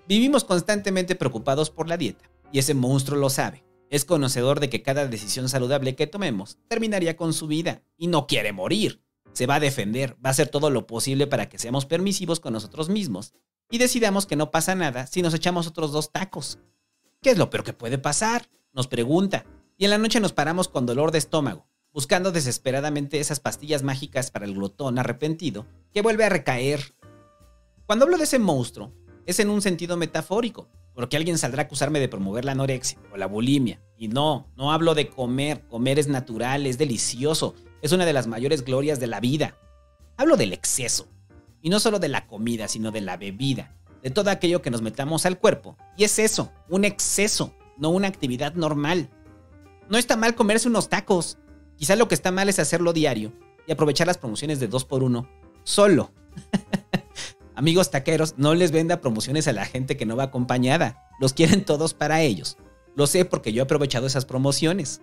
Vivimos constantemente preocupados por la dieta, y ese monstruo lo sabe. Es conocedor de que cada decisión saludable que tomemos terminaría con su vida y no quiere morir. Se va a defender, va a hacer todo lo posible para que seamos permisivos con nosotros mismos y decidamos que no pasa nada si nos echamos otros dos tacos. ¿Qué es lo peor que puede pasar? Nos pregunta. Y en la noche nos paramos con dolor de estómago, buscando desesperadamente esas pastillas mágicas para el glotón arrepentido que vuelve a recaer. Cuando hablo de ese monstruo, es en un sentido metafórico, porque alguien saldrá a acusarme de promover la anorexia o la bulimia. Y no, no hablo de comer. Comer es natural, es delicioso, es una de las mayores glorias de la vida. Hablo del exceso. Y no solo de la comida, sino de la bebida, de todo aquello que nos metamos al cuerpo. Y es eso, un exceso, no una actividad normal. No está mal comerse unos tacos. Quizá lo que está mal es hacerlo diario y aprovechar las promociones de 2x1 solo. [LAUGHS] Amigos taqueros, no les venda promociones a la gente que no va acompañada. Los quieren todos para ellos. Lo sé porque yo he aprovechado esas promociones.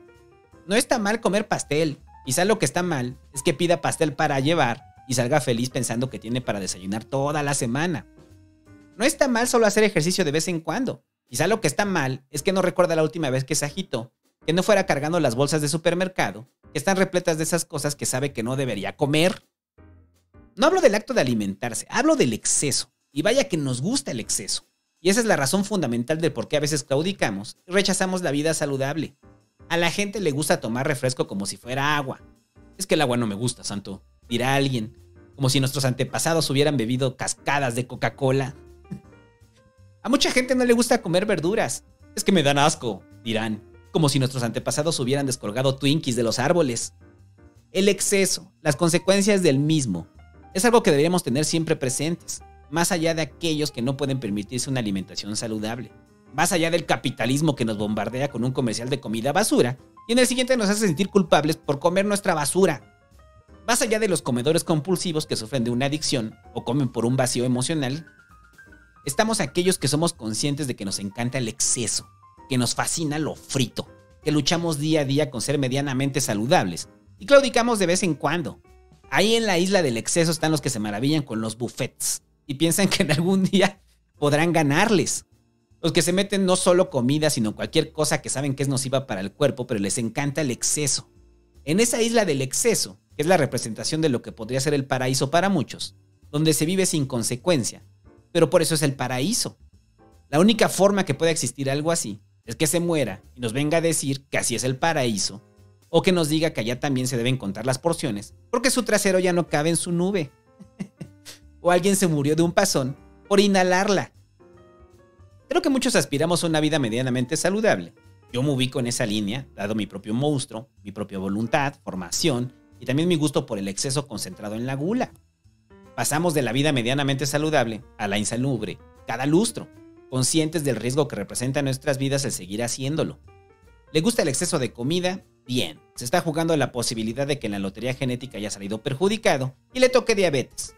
No está mal comer pastel. Quizá lo que está mal es que pida pastel para llevar y salga feliz pensando que tiene para desayunar toda la semana. No está mal solo hacer ejercicio de vez en cuando. Quizá lo que está mal es que no recuerda la última vez que se agitó, que no fuera cargando las bolsas de supermercado, que están repletas de esas cosas que sabe que no debería comer. No hablo del acto de alimentarse, hablo del exceso. Y vaya que nos gusta el exceso. Y esa es la razón fundamental de por qué a veces claudicamos y rechazamos la vida saludable. A la gente le gusta tomar refresco como si fuera agua. Es que el agua no me gusta, santo, dirá alguien, como si nuestros antepasados hubieran bebido cascadas de Coca-Cola. [LAUGHS] A mucha gente no le gusta comer verduras. Es que me dan asco, dirán, como si nuestros antepasados hubieran descolgado Twinkies de los árboles. El exceso, las consecuencias del mismo, es algo que deberíamos tener siempre presentes, más allá de aquellos que no pueden permitirse una alimentación saludable, más allá del capitalismo que nos bombardea con un comercial de comida basura y en el siguiente nos hace sentir culpables por comer nuestra basura. Más allá de los comedores compulsivos que sufren de una adicción o comen por un vacío emocional, estamos aquellos que somos conscientes de que nos encanta el exceso, que nos fascina lo frito, que luchamos día a día con ser medianamente saludables y claudicamos de vez en cuando, Ahí en la isla del exceso están los que se maravillan con los buffets y piensan que en algún día podrán ganarles. Los que se meten no solo comida, sino cualquier cosa que saben que es nociva para el cuerpo, pero les encanta el exceso. En esa isla del exceso, que es la representación de lo que podría ser el paraíso para muchos, donde se vive sin consecuencia, pero por eso es el paraíso. La única forma que pueda existir algo así es que se muera y nos venga a decir que así es el paraíso o que nos diga que allá también se deben contar las porciones, porque su trasero ya no cabe en su nube. [LAUGHS] o alguien se murió de un pasón por inhalarla. Creo que muchos aspiramos a una vida medianamente saludable. Yo me ubico en esa línea, dado mi propio monstruo, mi propia voluntad, formación y también mi gusto por el exceso concentrado en la gula. Pasamos de la vida medianamente saludable a la insalubre cada lustro, conscientes del riesgo que representa en nuestras vidas el seguir haciéndolo. Le gusta el exceso de comida Bien, se está jugando la posibilidad de que la lotería genética haya salido perjudicado y le toque diabetes.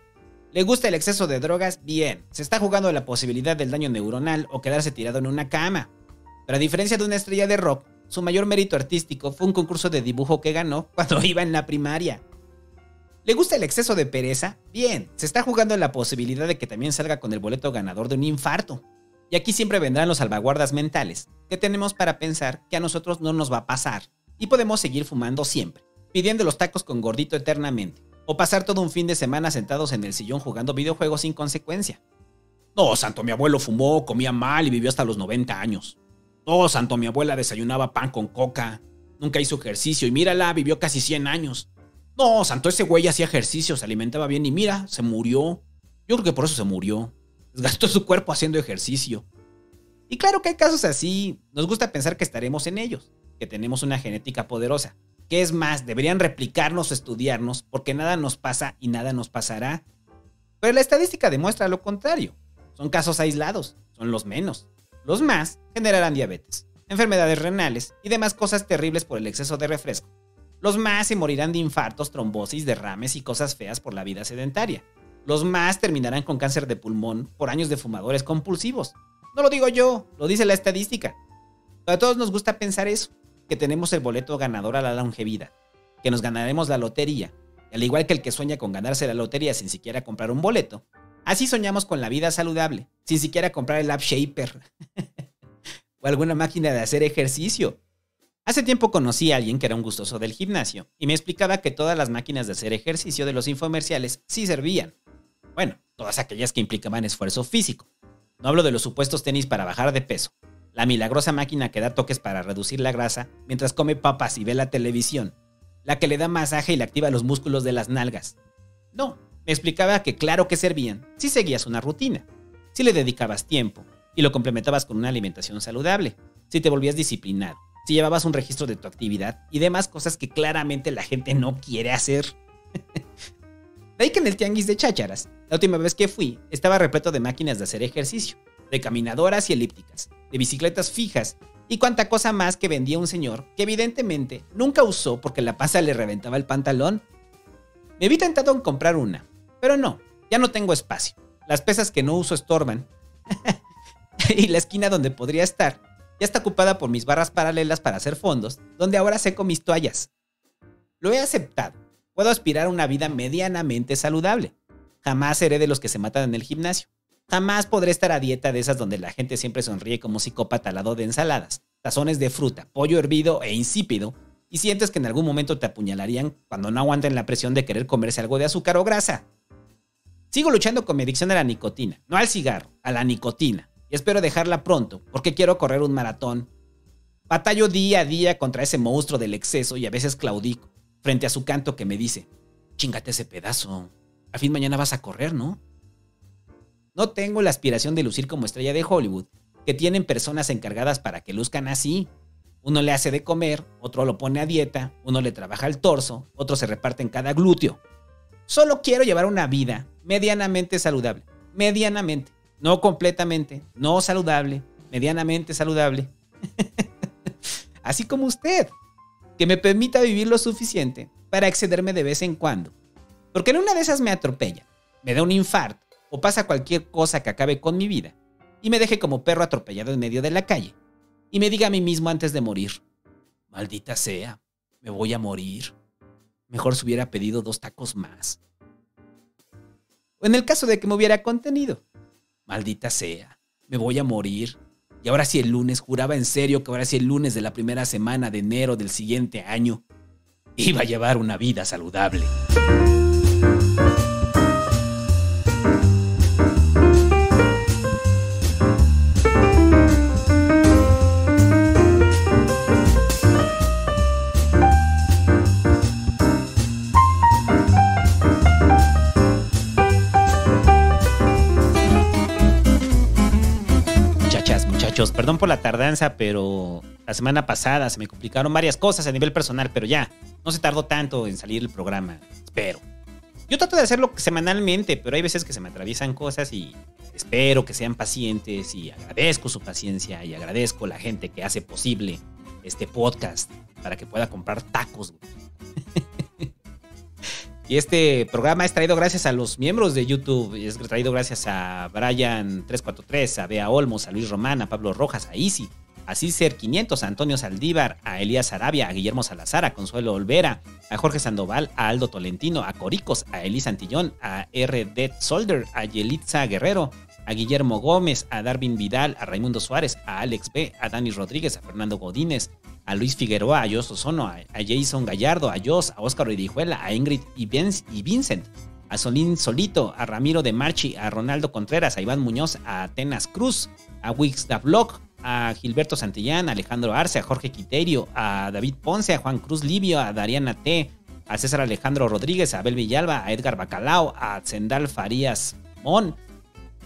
¿Le gusta el exceso de drogas? Bien, se está jugando la posibilidad del daño neuronal o quedarse tirado en una cama. Pero a diferencia de una estrella de rock, su mayor mérito artístico fue un concurso de dibujo que ganó [LAUGHS] cuando iba en la primaria. ¿Le gusta el exceso de pereza? Bien, se está jugando la posibilidad de que también salga con el boleto ganador de un infarto. Y aquí siempre vendrán los salvaguardas mentales que tenemos para pensar que a nosotros no nos va a pasar y podemos seguir fumando siempre, pidiendo los tacos con gordito eternamente, o pasar todo un fin de semana sentados en el sillón jugando videojuegos sin consecuencia. No, santo, mi abuelo fumó, comía mal y vivió hasta los 90 años. No, santo, mi abuela desayunaba pan con coca, nunca hizo ejercicio y mírala, vivió casi 100 años. No, santo, ese güey hacía ejercicio, se alimentaba bien y mira, se murió. Yo creo que por eso se murió. Desgastó su cuerpo haciendo ejercicio. Y claro que hay casos así, nos gusta pensar que estaremos en ellos que tenemos una genética poderosa. ¿Qué es más? Deberían replicarnos o estudiarnos porque nada nos pasa y nada nos pasará. Pero la estadística demuestra lo contrario. Son casos aislados, son los menos. Los más generarán diabetes, enfermedades renales y demás cosas terribles por el exceso de refresco. Los más se morirán de infartos, trombosis, derrames y cosas feas por la vida sedentaria. Los más terminarán con cáncer de pulmón por años de fumadores compulsivos. No lo digo yo, lo dice la estadística. a todos nos gusta pensar eso que tenemos el boleto ganador a la longevidad, que nos ganaremos la lotería, y al igual que el que sueña con ganarse la lotería sin siquiera comprar un boleto, así soñamos con la vida saludable, sin siquiera comprar el App Shaper [LAUGHS] o alguna máquina de hacer ejercicio. Hace tiempo conocí a alguien que era un gustoso del gimnasio y me explicaba que todas las máquinas de hacer ejercicio de los infomerciales sí servían. Bueno, todas aquellas que implicaban esfuerzo físico. No hablo de los supuestos tenis para bajar de peso, la milagrosa máquina que da toques para reducir la grasa mientras come papas y ve la televisión, la que le da masaje y le activa los músculos de las nalgas. No, me explicaba que claro que servían si seguías una rutina, si le dedicabas tiempo y lo complementabas con una alimentación saludable, si te volvías disciplinado, si llevabas un registro de tu actividad y demás cosas que claramente la gente no quiere hacer. de ahí que en el tianguis de chácharas, la última vez que fui, estaba repleto de máquinas de hacer ejercicio de caminadoras y elípticas, de bicicletas fijas y cuanta cosa más que vendía un señor que evidentemente nunca usó porque la pasa le reventaba el pantalón. Me vi tentado en comprar una, pero no, ya no tengo espacio. Las pesas que no uso estorban. [LAUGHS] y la esquina donde podría estar ya está ocupada por mis barras paralelas para hacer fondos, donde ahora seco mis toallas. Lo he aceptado, puedo aspirar a una vida medianamente saludable. Jamás seré de los que se matan en el gimnasio. Jamás podré estar a dieta de esas donde la gente siempre sonríe como psicópata al de ensaladas, tazones de fruta, pollo hervido e insípido, y sientes que en algún momento te apuñalarían cuando no aguanten la presión de querer comerse algo de azúcar o grasa. Sigo luchando con mi adicción a la nicotina, no al cigarro, a la nicotina, y espero dejarla pronto, porque quiero correr un maratón. Batallo día a día contra ese monstruo del exceso y a veces claudico, frente a su canto que me dice, chingate ese pedazo, al fin mañana vas a correr, ¿no? No tengo la aspiración de lucir como estrella de Hollywood, que tienen personas encargadas para que luzcan así. Uno le hace de comer, otro lo pone a dieta, uno le trabaja el torso, otro se reparte en cada glúteo. Solo quiero llevar una vida medianamente saludable. Medianamente. No completamente. No saludable. Medianamente saludable. [LAUGHS] Así como usted. Que me permita vivir lo suficiente para excederme de vez en cuando. Porque en una de esas me atropella. Me da un infarto o pasa cualquier cosa que acabe con mi vida y me deje como perro atropellado en medio de la calle y me diga a mí mismo antes de morir, maldita sea, me voy a morir. Mejor se hubiera pedido dos tacos más. O en el caso de que me hubiera contenido, maldita sea, me voy a morir. Y ahora si el lunes, juraba en serio que ahora si el lunes de la primera semana de enero del siguiente año, iba a llevar una vida saludable. Perdón por la tardanza, pero la semana pasada se me complicaron varias cosas a nivel personal, pero ya, no se tardó tanto en salir el programa, espero. Yo trato de hacerlo semanalmente, pero hay veces que se me atraviesan cosas y espero que sean pacientes y agradezco su paciencia y agradezco la gente que hace posible este podcast para que pueda comprar tacos. Y este programa es traído gracias a los miembros de YouTube. Es traído gracias a Brian343, a Bea Olmos, a Luis Román, a Pablo Rojas, a Easy, a Cicer 500, a Antonio Saldívar, a Elías Arabia, a Guillermo Salazar, a Consuelo Olvera, a Jorge Sandoval, a Aldo Tolentino, a Coricos, a Elisa Antillón, a R. Solder, a Yelitza Guerrero, a Guillermo Gómez, a Darwin Vidal, a Raimundo Suárez, a Alex B, a Dani Rodríguez, a Fernando Godínez, a Luis Figueroa, a Jos Osono, a, Jason Gallardo, a Jos, a Oscar Orihuela, a Ingrid y, y Vincent, a Solín Solito, a Ramiro de Marchi, a Ronaldo Contreras, a Iván Muñoz, a Atenas Cruz, a Wix Block, a Gilberto Santillán, a Alejandro Arce, a Jorge Quiterio, a David Ponce, a Juan Cruz Livio, a Dariana T, a César Alejandro Rodríguez, a Abel Villalba, a Edgar Bacalao, a Zendal Farías Mon,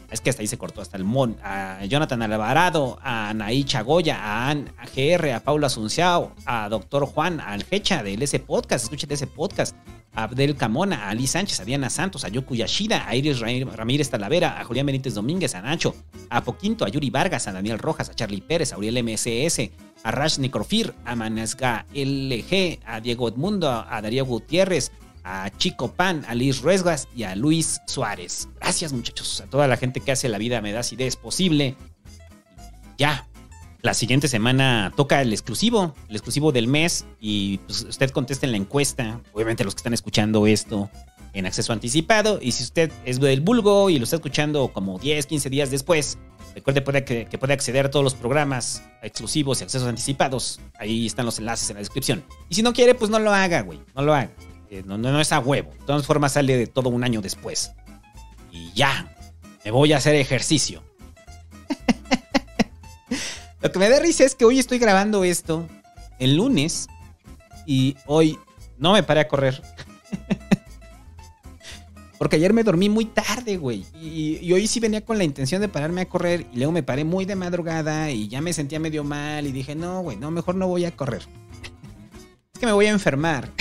es que hasta ahí se cortó hasta el Mon, a Jonathan Alvarado, a Anaí Chagoya, a Ann GR, a Paula Asunciao, a Doctor Juan, al Fecha del ese podcast, escuchen ese podcast, a Abdel Camona, a Ali Sánchez, a Diana Santos, a Yoku Yashida, a Iris Ramírez Talavera, a Julián Benítez Domínguez, a Nacho, a Poquinto, a Yuri Vargas, a Daniel Rojas, a Charlie Pérez, a Uriel MSS, a Rash Necrofir, a Manesga LG, a Diego Edmundo, a Darío Gutiérrez, a Chico Pan, a Liz Ruesgas y a Luis Suárez. Gracias muchachos, a toda la gente que hace la vida me da es posible. Ya, la siguiente semana toca el exclusivo, el exclusivo del mes y pues, usted conteste en la encuesta, obviamente los que están escuchando esto en acceso anticipado y si usted es del vulgo y lo está escuchando como 10, 15 días después, recuerde que puede acceder a todos los programas exclusivos y accesos anticipados, ahí están los enlaces en la descripción. Y si no quiere, pues no lo haga, güey, no lo haga no, no, es a huevo. De todas formas sale de todo un año después. Y ya, me voy a hacer ejercicio. [LAUGHS] Lo que me da risa es que hoy estoy grabando esto el lunes y hoy no me paré a correr. [LAUGHS] Porque ayer me dormí muy tarde, güey. Y, y, hoy sí venía con la intención de pararme a correr. Y luego me paré muy de madrugada y ya me sentía medio mal. Y dije, no, güey, no, mejor no voy a correr. [LAUGHS] es que me voy a enfermar.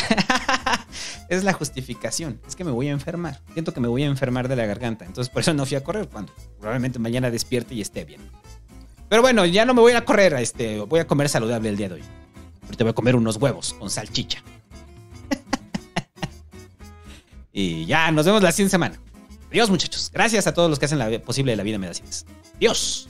Es la justificación. Es que me voy a enfermar. Siento que me voy a enfermar de la garganta. Entonces por eso no fui a correr cuando probablemente mañana despierte y esté bien. Pero bueno, ya no me voy a correr. Este, voy a comer saludable el día de hoy. Ahorita voy a comer unos huevos con salchicha. [LAUGHS] y ya, nos vemos la siguiente semana. Adiós muchachos. Gracias a todos los que hacen la posible de la vida me da Dios.